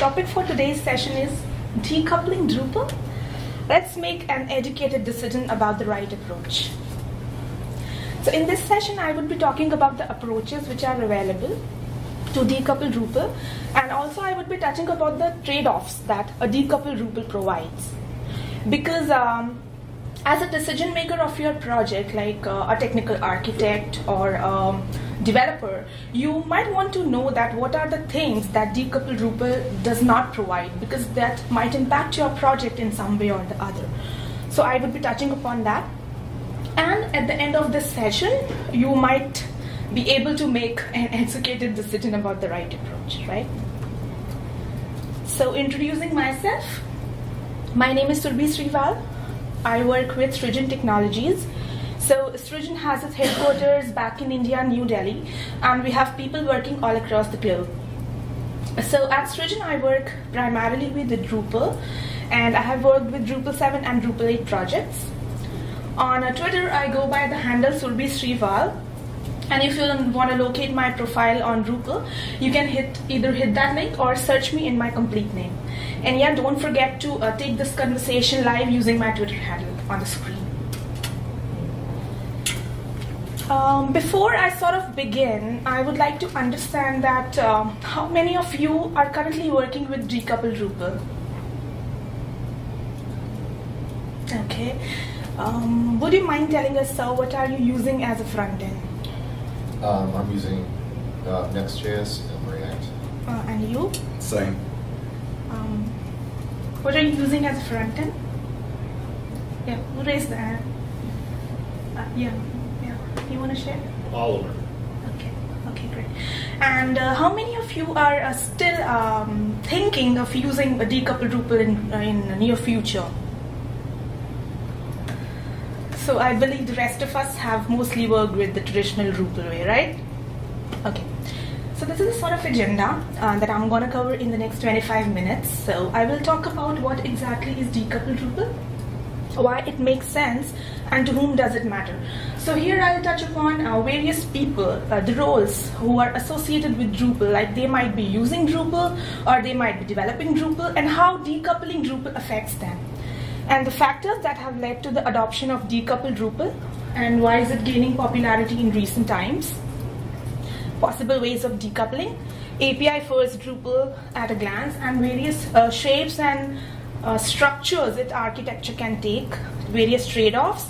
topic for today's session is decoupling Drupal. Let's make an educated decision about the right approach. So in this session, I would be talking about the approaches which are available to decouple Drupal and also I would be touching about the trade-offs that a decoupled Drupal provides. Because um, as a decision maker of your project, like uh, a technical architect or um, developer, you might want to know that what are the things that decoupled Drupal does not provide because that might impact your project in some way or the other. So I would be touching upon that. And at the end of this session, you might be able to make an educated decision about the right approach, right? So introducing myself, my name is Surbhi Srival. I work with Srijan Technologies. So Srijan has its headquarters back in India, New Delhi, and we have people working all across the globe. So at Srijan, I work primarily with the Drupal, and I have worked with Drupal 7 and Drupal 8 projects. On Twitter, I go by the handle Surbhi Srival, and if you want to locate my profile on Drupal, you can hit either hit that link or search me in my complete name. And yeah, don't forget to uh, take this conversation live using my Twitter handle on the screen. Um, before I sort of begin, I would like to understand that um, how many of you are currently working with decoupled Drupal? Okay. Um, would you mind telling us, sir, what are you using as a front end? Um, I'm using uh, Next.js and React. Uh, and you? Same. What are you using as a front end? Yeah, who raised the hand? Uh, yeah, yeah. You want to share? Oliver. Okay, okay, great. And uh, how many of you are uh, still um, thinking of using a decoupled Drupal in, uh, in the near future? So I believe the rest of us have mostly worked with the traditional Drupal way, right? Okay. So this is a sort of agenda uh, that I'm going to cover in the next 25 minutes. So I will talk about what exactly is decoupled Drupal, why it makes sense, and to whom does it matter. So here I'll touch upon uh, various people, uh, the roles who are associated with Drupal, like they might be using Drupal or they might be developing Drupal, and how decoupling Drupal affects them and the factors that have led to the adoption of decoupled Drupal and why is it gaining popularity in recent times. Possible ways of decoupling, API first Drupal at a glance and various uh, shapes and uh, structures that architecture can take, various trade-offs.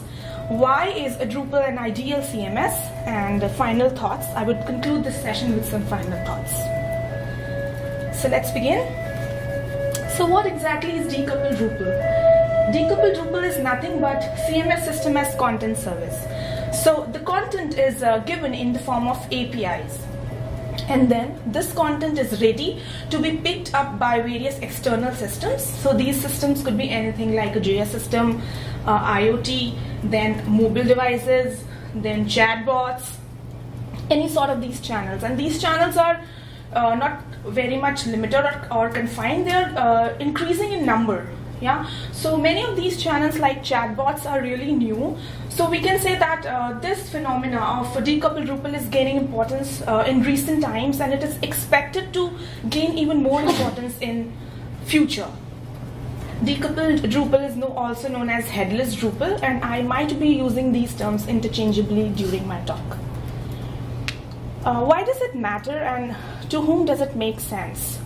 Why is a Drupal an ideal CMS? And final thoughts. I would conclude this session with some final thoughts. So let's begin. So what exactly is decoupled Drupal? Decoupled Drupal is nothing but CMS system as content service. So the content is uh, given in the form of APIs. And then this content is ready to be picked up by various external systems. So these systems could be anything like a JS system, uh, IoT, then mobile devices, then chatbots, any sort of these channels. And these channels are uh, not very much limited or, or confined, they're uh, increasing in number yeah? So many of these channels like chatbots are really new. So we can say that uh, this phenomena of decoupled Drupal is gaining importance uh, in recent times and it is expected to gain even more importance in future. Decoupled Drupal is also known as headless Drupal and I might be using these terms interchangeably during my talk. Uh, why does it matter and to whom does it make sense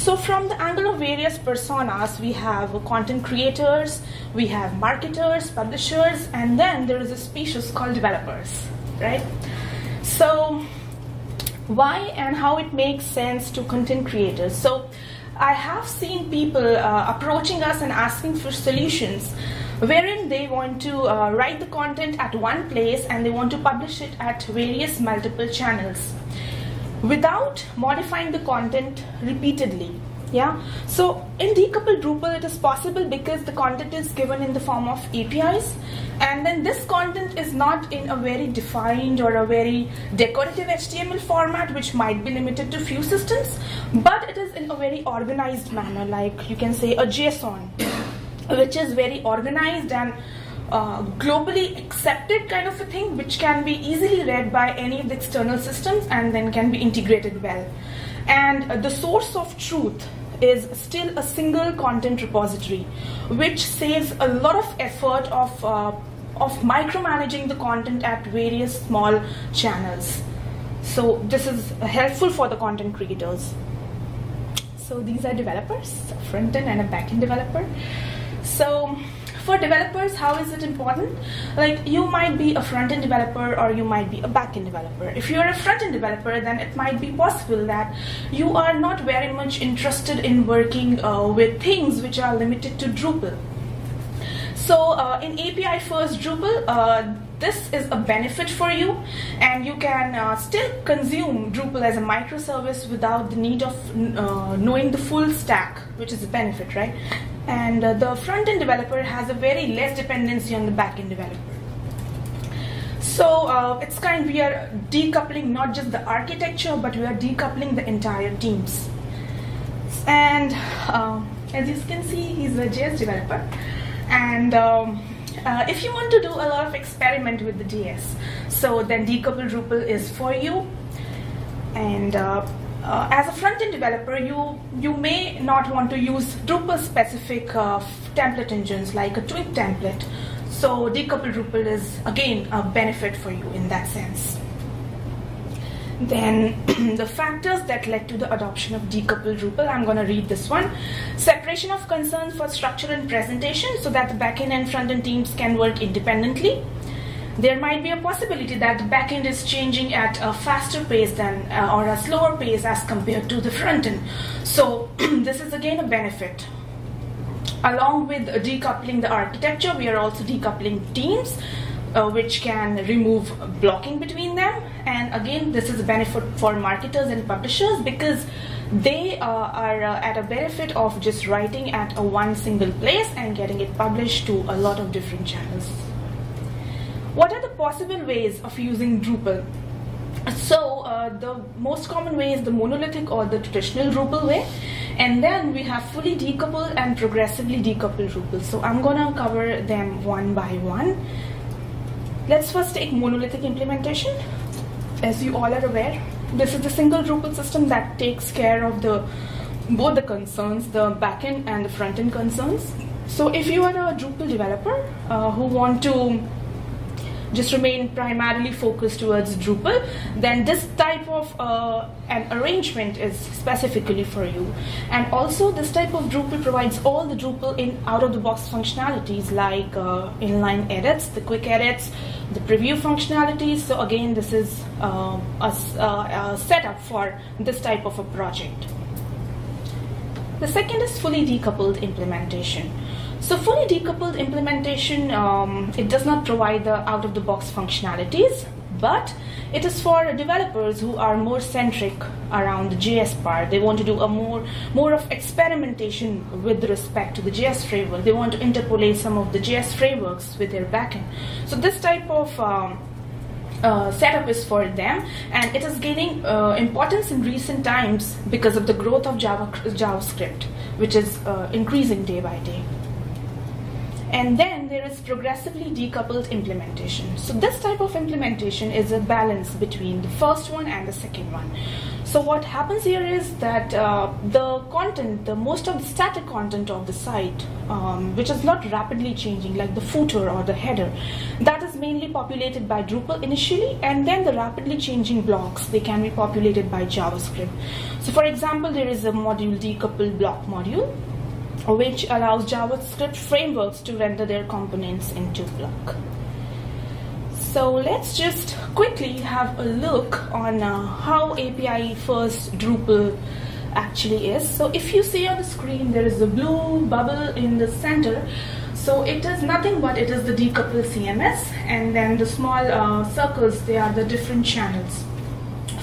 so from the angle of various personas, we have content creators, we have marketers, publishers, and then there is a species called developers, right? So why and how it makes sense to content creators. So I have seen people uh, approaching us and asking for solutions wherein they want to uh, write the content at one place and they want to publish it at various multiple channels without modifying the content repeatedly yeah? So in decoupled drupal it is possible because the content is given in the form of apis and then this content is not in a very defined or a very decorative html format which might be limited to few systems but it is in a very organized manner like you can say a json which is very organized and globally accepted kind of a thing which can be easily read by any of the external systems and then can be integrated well. And the source of truth is still a single content repository, which saves a lot of effort of uh, of micromanaging the content at various small channels. So this is helpful for the content creators. So these are developers, a front end and a back end developer. So for developers, how is it important? Like you might be a front end developer or you might be a back end developer. If you're a front end developer, then it might be possible that you are not very much interested in working uh, with things which are limited to Drupal. So uh, in API first Drupal, uh, this is a benefit for you and you can uh, still consume Drupal as a microservice without the need of uh, knowing the full stack, which is a benefit, right? And uh, the front-end developer has a very less dependency on the back-end developer. So uh, it's kind we are decoupling not just the architecture, but we are decoupling the entire teams. And as you can see, he's a JS developer and um, uh, if you want to do a lot of experiment with the DS. so then decoupled Drupal is for you. And uh, uh, as a front-end developer, you you may not want to use Drupal-specific uh, template engines like a Twig template. So decoupled Drupal is again a benefit for you in that sense. Then the factors that led to the adoption of decoupled Drupal, I'm going to read this one. Separation of concerns for structure and presentation so that the backend and frontend teams can work independently. There might be a possibility that the backend is changing at a faster pace than uh, or a slower pace as compared to the frontend. So this is again a benefit. Along with decoupling the architecture, we are also decoupling teams uh, which can remove blocking between them. And again, this is a benefit for marketers and publishers because they uh, are uh, at a benefit of just writing at a one single place and getting it published to a lot of different channels. What are the possible ways of using Drupal? So uh, the most common way is the monolithic or the traditional Drupal way. And then we have fully decoupled and progressively decoupled Drupal. So I'm gonna cover them one by one. Let's first take monolithic implementation. As you all are aware, this is the single Drupal system that takes care of the both the concerns, the backend and the front-end concerns. So if you are a Drupal developer uh, who want to just remain primarily focused towards Drupal, then this type of uh, an arrangement is specifically for you. And also this type of Drupal provides all the Drupal in out-of-the-box functionalities like uh, inline edits, the quick edits, the preview functionalities. So again, this is uh, a, uh, a setup for this type of a project. The second is fully decoupled implementation. So fully decoupled implementation, um, it does not provide the out-of-the-box functionalities, but it is for developers who are more centric around the JS part. They want to do a more more of experimentation with respect to the JS framework. They want to interpolate some of the JS frameworks with their backend. So this type of um, uh, setup is for them and it is gaining uh, importance in recent times because of the growth of Java, JavaScript which is uh, increasing day by day. And then there is progressively decoupled implementation. So this type of implementation is a balance between the first one and the second one. So what happens here is that uh, the content, the most of the static content of the site, um, which is not rapidly changing, like the footer or the header, that is mainly populated by Drupal initially, and then the rapidly changing blocks, they can be populated by JavaScript. So for example, there is a module decoupled block module, which allows JavaScript frameworks to render their components into block. So let's just quickly have a look on uh, how API first Drupal actually is. So if you see on the screen, there is a blue bubble in the center. So it is nothing but it is the decoupled CMS and then the small uh, circles, they are the different channels.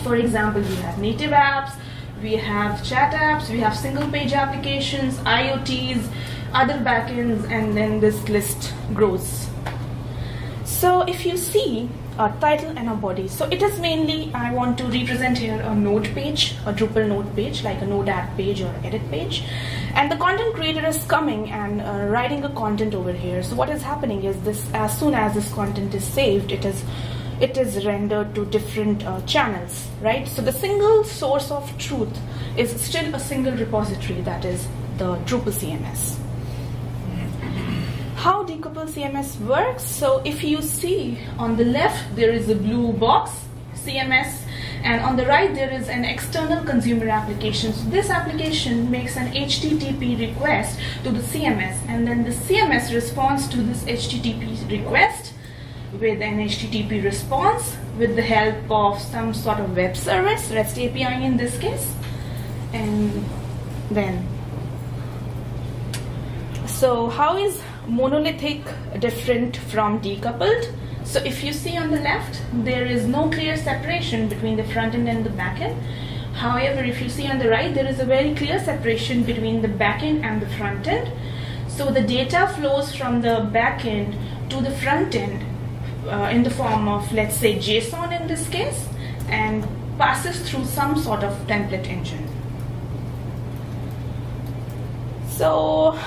For example, we have native apps, we have chat apps, we have single page applications, IoTs, other backends, and then this list grows. So if you see a title and a body, so it is mainly, I want to represent here a node page, a Drupal node page, like a node add page or edit page. And the content creator is coming and uh, writing a content over here. So what is happening is this, as soon as this content is saved, it is it is rendered to different uh, channels, right? So the single source of truth is still a single repository, that is the Drupal CMS. How decoupled CMS works? So if you see on the left, there is a blue box, CMS, and on the right there is an external consumer application. So this application makes an HTTP request to the CMS and then the CMS responds to this HTTP request with an HTTP response with the help of some sort of web service, REST API in this case, and then. So how is monolithic different from decoupled? So if you see on the left, there is no clear separation between the front end and the back end. However, if you see on the right, there is a very clear separation between the back end and the front end. So the data flows from the back end to the front end uh, in the form of, let's say, JSON in this case, and passes through some sort of template engine. So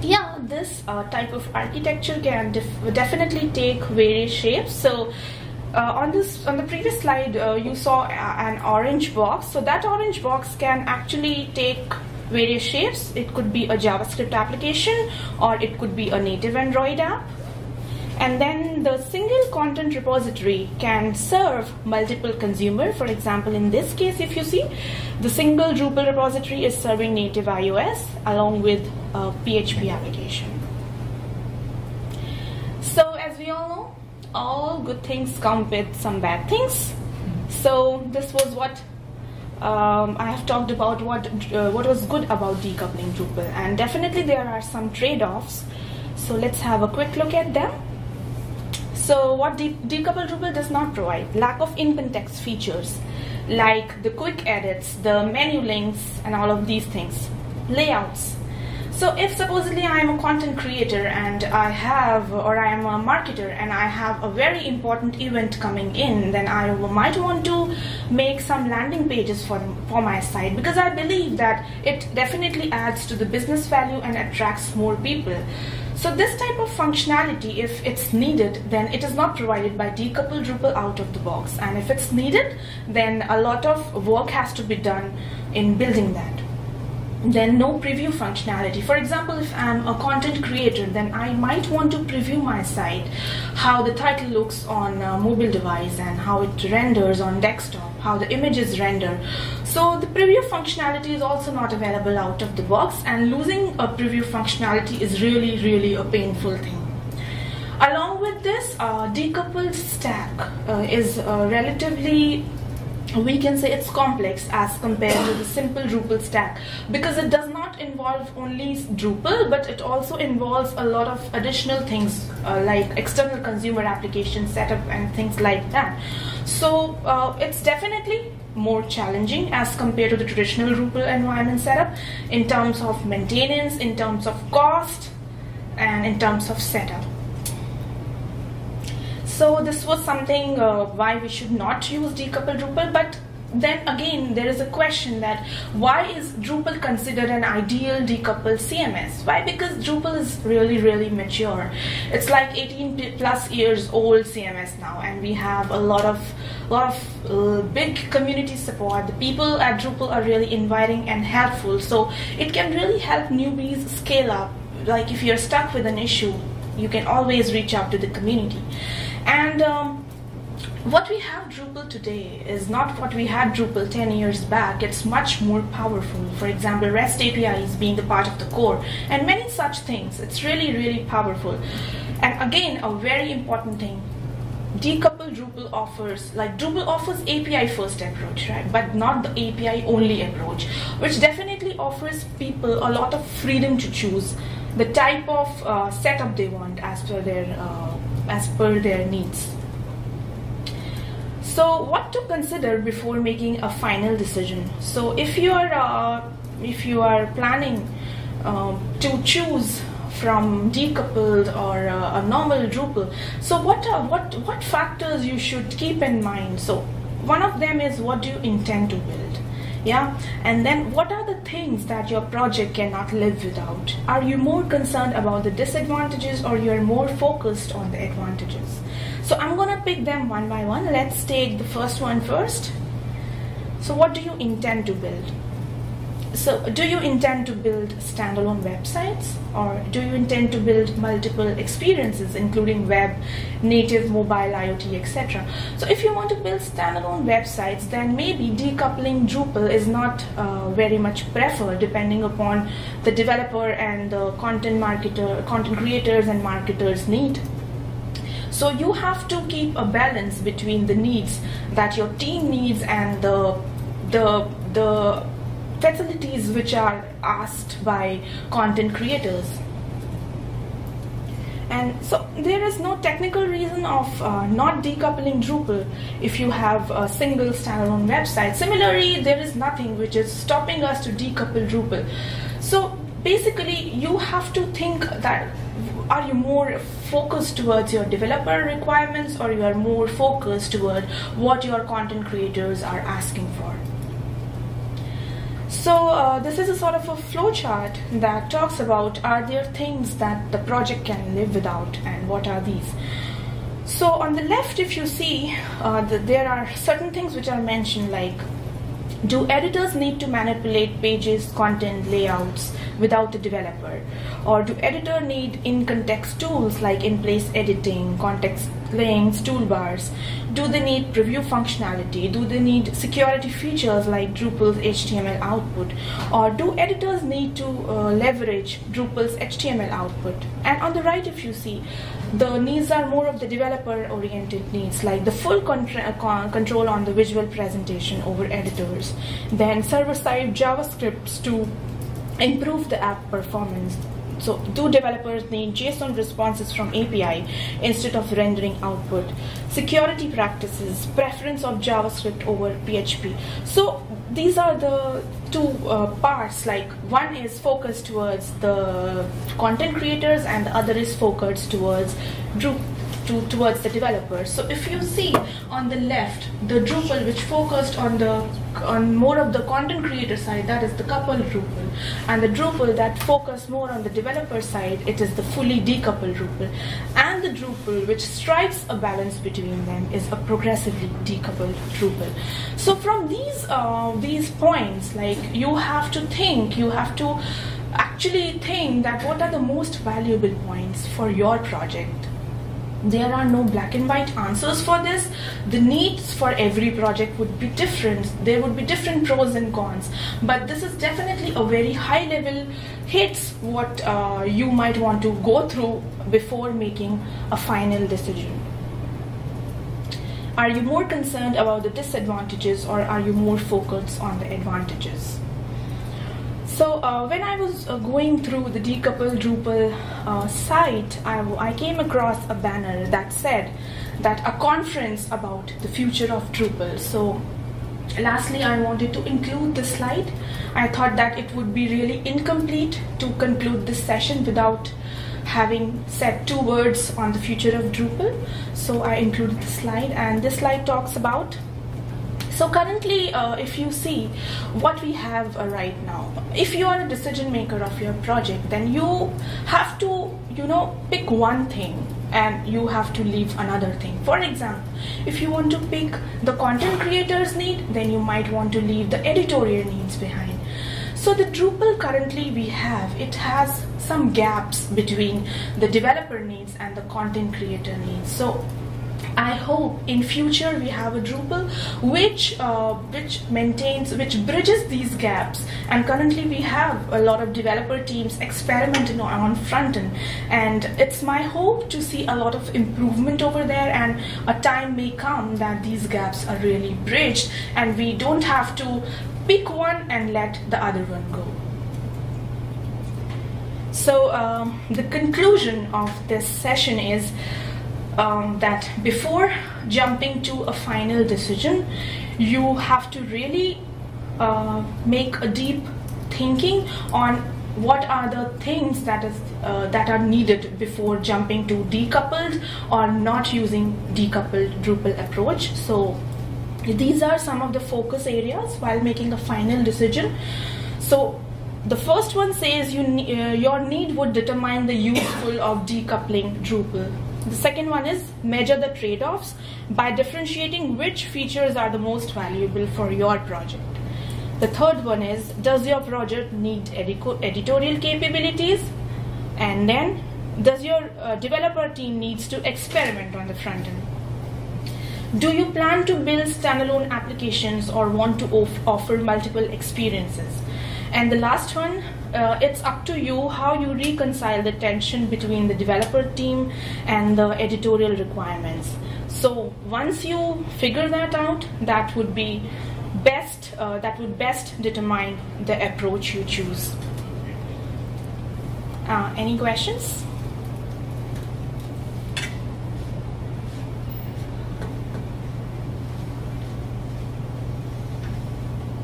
yeah, this uh, type of architecture can def definitely take various shapes. So uh, on this on the previous slide, uh, you saw an orange box. So that orange box can actually take various shapes. It could be a JavaScript application or it could be a native Android app. And then the single content repository can serve multiple consumer. For example, in this case, if you see, the single Drupal repository is serving native iOS along with a PHP application. So as we all know, all good things come with some bad things. So this was what um, I have talked about what uh, what was good about decoupling Drupal, and definitely there are some trade-offs. So let's have a quick look at them. So what de decoupled Drupal does not provide, lack of in-context features like the quick edits, the menu links and all of these things. Layouts. So if supposedly I am a content creator and I have, or I am a marketer and I have a very important event coming in, then I might want to make some landing pages for, for my site because I believe that it definitely adds to the business value and attracts more people. So this type of functionality, if it's needed, then it is not provided by decoupled Drupal out of the box. And if it's needed, then a lot of work has to be done in building that then no preview functionality. For example, if I'm a content creator, then I might want to preview my site, how the title looks on mobile device and how it renders on desktop, how the images render. So the preview functionality is also not available out of the box and losing a preview functionality is really, really a painful thing. Along with this, uh, decoupled stack uh, is uh, relatively we can say it's complex as compared to the simple Drupal stack because it does not involve only Drupal but it also involves a lot of additional things uh, like external consumer application setup and things like that. So uh, it's definitely more challenging as compared to the traditional Drupal environment setup in terms of maintenance, in terms of cost and in terms of setup. So this was something uh, why we should not use decoupled Drupal, but then again there is a question that why is Drupal considered an ideal decoupled CMS? Why? Because Drupal is really really mature. It's like 18 plus years old CMS now, and we have a lot of lot of uh, big community support. The people at Drupal are really inviting and helpful, so it can really help newbies scale up. Like if you're stuck with an issue, you can always reach out to the community. And um, what we have Drupal today is not what we had Drupal 10 years back. It's much more powerful. For example, REST APIs being the part of the core and many such things. It's really, really powerful. And again, a very important thing, decouple Drupal offers, like Drupal offers API first approach, right? But not the API only approach, which definitely offers people a lot of freedom to choose the type of uh, setup they want as per their uh, as per their needs. So what to consider before making a final decision? So if you are uh, if you are planning um, to choose from decoupled or uh, a normal Drupal, so what are, what what factors you should keep in mind? So one of them is what do you intend to build? Yeah and then what are the things that your project cannot live without are you more concerned about the disadvantages or you're more focused on the advantages So I'm gonna pick them one by one. Let's take the first one first. So what do you intend to build? So do you intend to build standalone websites or do you intend to build multiple experiences including web, native, mobile, IoT, etc. So if you want to build standalone websites then maybe decoupling Drupal is not uh, very much preferred depending upon the developer and the content marketer, content creators and marketers need. So you have to keep a balance between the needs that your team needs and the the the facilities which are asked by content creators. And so there is no technical reason of uh, not decoupling Drupal if you have a single standalone website. Similarly, there is nothing which is stopping us to decouple Drupal. So basically, you have to think that are you more focused towards your developer requirements or you are more focused toward what your content creators are asking for? So uh, this is a sort of a flowchart that talks about are there things that the project can live without and what are these. So on the left if you see uh, the, there are certain things which are mentioned like do editors need to manipulate pages, content, layouts without a developer? Or do editor need in-context tools like in-place editing, context links, toolbars? Do they need preview functionality? Do they need security features like Drupal's HTML output? Or do editors need to uh, leverage Drupal's HTML output? And on the right, if you see, the needs are more of the developer oriented needs like the full uh, control on the visual presentation over editors then server side javascripts to improve the app performance so do developers need JSON responses from API instead of rendering output? Security practices, preference of JavaScript over PHP. So these are the two uh, parts like one is focused towards the content creators and the other is focused towards Drupal to, towards the developers. So if you see on the left, the Drupal which focused on the on more of the content creator side, that is the coupled Drupal, and the Drupal that focused more on the developer side, it is the fully decoupled Drupal, and the Drupal which strikes a balance between them is a progressively decoupled Drupal. So from these uh, these points, like you have to think, you have to actually think that what are the most valuable points for your project there are no black and white answers for this. The needs for every project would be different. There would be different pros and cons. But this is definitely a very high level hits what uh, you might want to go through before making a final decision. Are you more concerned about the disadvantages or are you more focused on the advantages so uh, when I was uh, going through the decoupled Drupal uh, site, I, I, came across a banner that said that a conference about the future of Drupal. So lastly, I wanted to include this slide. I thought that it would be really incomplete to conclude this session without having said two words on the future of Drupal. So I included the slide and this slide talks about so currently, uh, if you see what we have uh, right now, if you are a decision maker of your project, then you have to, you know, pick one thing and you have to leave another thing. For example, if you want to pick the content creators need, then you might want to leave the editorial needs behind. So the Drupal currently we have, it has some gaps between the developer needs and the content creator needs. So I hope in future we have a Drupal which uh, which maintains which bridges these gaps and currently we have a lot of developer teams experimenting on front end and it's my hope to see a lot of improvement over there and a time may come that these gaps are really bridged and we don't have to pick one and let the other one go. So um, the conclusion of this session is um, that before jumping to a final decision, you have to really uh, make a deep thinking on what are the things that is uh, that are needed before jumping to decoupled or not using decoupled Drupal approach. So these are some of the focus areas while making a final decision. So the first one says you uh, your need would determine the useful of decoupling Drupal The second one is measure the trade offs by differentiating which features are the most valuable for your project. The third one is does your project need editorial capabilities? And then does your uh, developer team needs to experiment on the front end? Do you plan to build standalone applications or want to off offer multiple experiences? And the last one, uh, it's up to you how you reconcile the tension between the developer team and the editorial requirements. So once you figure that out, that would be best. Uh, that would best determine the approach you choose. Uh, any questions?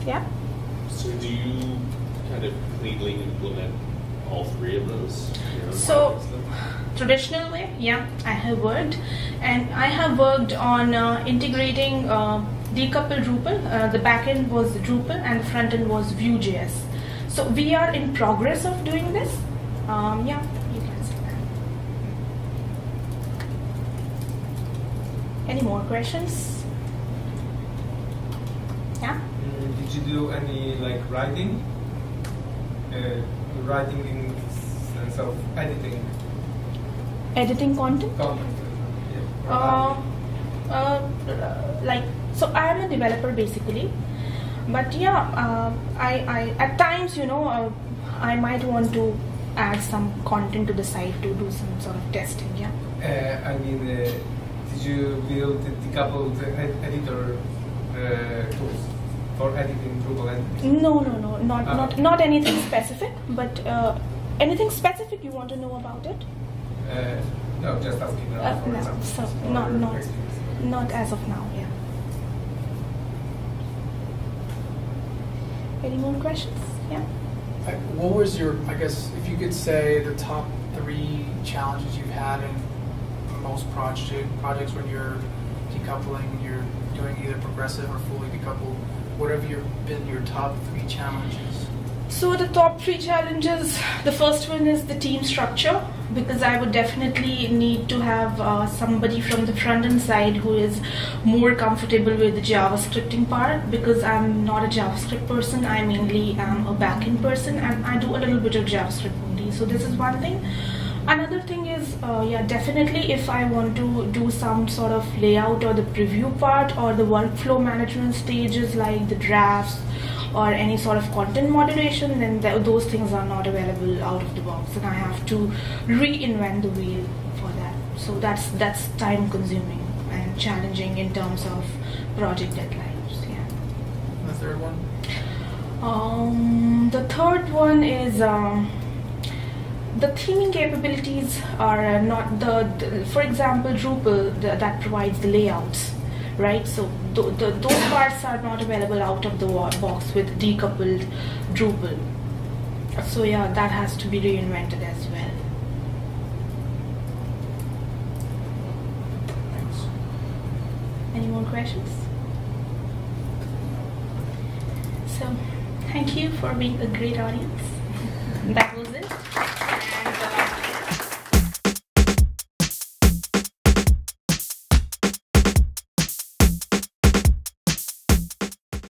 Yeah. So do you kind of cleanly implement all three of those? You know, So, traditional way, yeah, I have worked, and I have worked on uh, integrating uh, decoupled Drupal. Uh, the backend was Drupal, and the front end was Vue.js. So we are in progress of doing this. Um, yeah, you can see that. Any more questions? Yeah. Mm, Did you do any like writing? Uh, writing in sense of editing Editing content. content. Yeah. Uh, uh, like so i am a developer basically but yeah uh, I, I at times you know uh, i might want to add some content to the site to do some sort of testing yeah Uh, I mean, uh, did you build the decoupled ed- editor uh, tools for editing Drupal entities? no no no not Ah. not not anything specific but uh, anything specific you want to know about it Uh, no, just asking. Uh, Uh, for no, example, so not not experience. not as of now yeah any more questions yeah Uh, What was your, I guess, if you could say the top three challenges you've had in most project projects when you're decoupling, when you're doing either progressive or fully decoupled, whatever your been your top three challenges? So the top three challenges, the first one is the team structure because I would definitely need to have uh, somebody from the front end side who is more comfortable with the JavaScripting part because I'm not a JavaScript person. I mainly am a backend person and I do a little bit of JavaScript only. So this is one thing. Another thing is, uh, yeah, definitely if I want to do some sort of layout or the preview part or the workflow management stages like the drafts or any sort of content moderation, then th- those things are not available out of the box, and I have to reinvent the wheel for that. So that's that's time consuming and challenging in terms of project deadlines. Yeah. And the third one? Um, the third one is um, the theming capabilities are uh, not the, the for example Drupal the, that provides the layouts right? So th- the, those parts are not available out of the box with decoupled Drupal. So yeah that has to be reinvented as well. Thanks. any more questions? So thank you for being a great audience. That was it